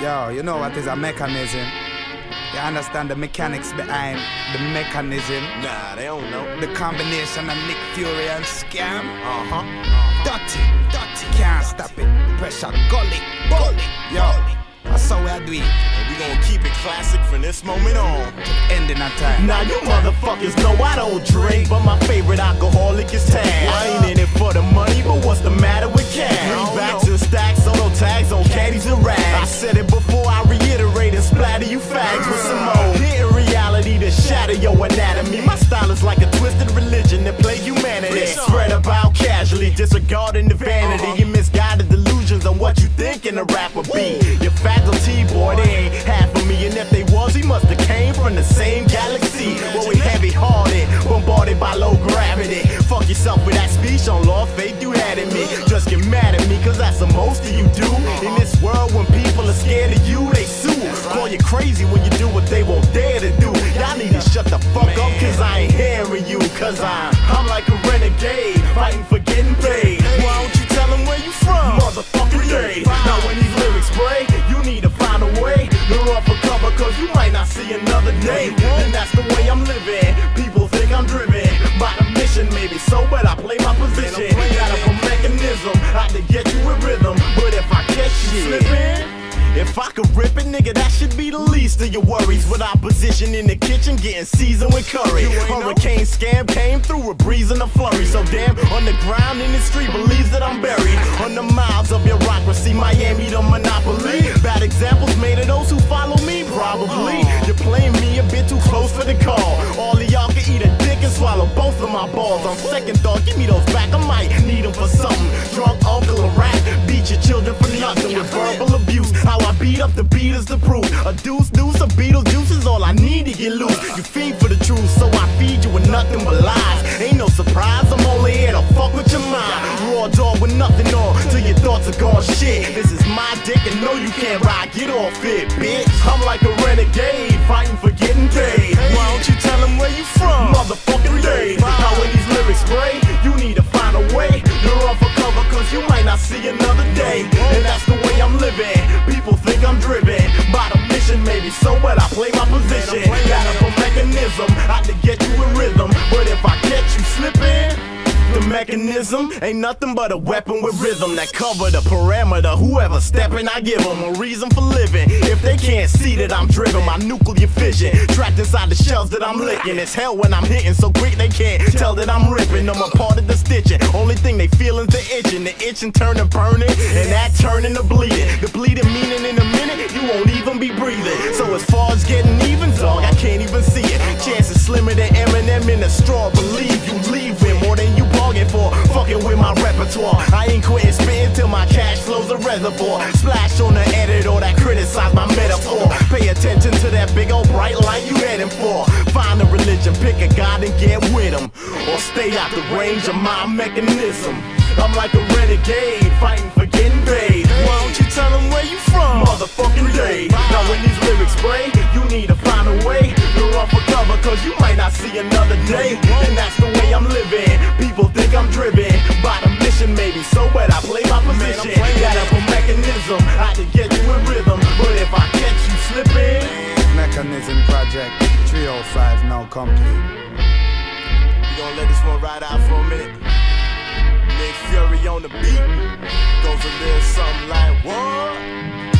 Yo, you know what is a mechanism? You understand the mechanics behind the mechanism? Nah, they don't know. The combination of Nick Fury and Skam? Uh huh. Uh-huh. Dirty, dirty, can't stop it. Pressure, gully, gully. Yo, that's how we do it. And we gonna keep it classic from this moment on. Ending our time. Now you motherfuckers know I don't drink, but my favorite alcoholic is Taz. I ain't in it for the money, you a rap would be. Your faculty, boy, they ain't half of me, and if they was, he must have came from the same galaxy. Where we heavy hearted, bombarded by low gravity. Fuck yourself with that speech on law, faith you had in me. Just get mad at me, cause that's the most of you do. In this world, when people are scared of you, they sue. Call you crazy when you do what they won't dare to do. Y'all need to shut the fuck up, cause I ain't hearing you. Cause I'm, another. And that's the way I'm living. People think I'm driven by the mission, maybe so, but I play my position. Got up a mechanism, I to get you with rhythm. But if I catch you slipping, if I could rip it, nigga, that should be the least of your worries. With opposition in the kitchen, getting seasoned with curry. Hurricane Skam came through a breeze and a flurry. So damn, on the ground in the street believes that I'm buried. On the miles of bureaucracy, Miami the monopoly. Bad examples made of my balls. On second thought, give me those back, I might need them for something. Drunk uncle or rat, beat your children for nothing with verbal abuse. How I beat up the beat is the proof. A deuce, deuce, a beetle juice is all I need to get loose. You feed for the truth, so I feed you with nothing but lies. Ain't no surprise, I'm only here to fuck with your mind. Raw dog with nothing on, till your thoughts are gone shit. This is my dick, and no, you can't ride, get off it, bitch. I'm like a renegade, By the mission, maybe so, but I play my position. Got up a mechanism, I to get you in rhythm. But if I catch you slipping, the mechanism ain't nothing but a weapon with rhythm that cover the parameter. Whoever stepping, I give them a reason for living. If they can't see that I'm driven, my nuclear fission trapped inside the shells that I'm licking. It's hell when I'm hitting so quick they can't tell that I'm ripping. I'm a part of the stitching. Only thing they feel is the itching. The itching turn to burning, and straw. Believe you leaving more than you bargained for. Fucking with my repertoire. I ain't quitting spitting till my cash flows a reservoir. Splash on the editor that criticize my metaphor. Pay attention to that big old bright light you heading for. Find a religion, pick a god and get with him. Or stay out the range of my mechanism. I'm like a renegade, fighting for getting paid. Why don't you tell them where you from? Motherfucking day. Now when these lyrics spray, you need to find a way cause you might not see another day. And that's the way I'm living. People think I'm driven by the mission, maybe so, but I play my position. Got up a mechanism, I to get you in rhythm. But if I catch you slipping, Mechanism Project 305 now complete. We gonna let this one ride out for a minute. Nick Fury on the beat. Goes a little something like what?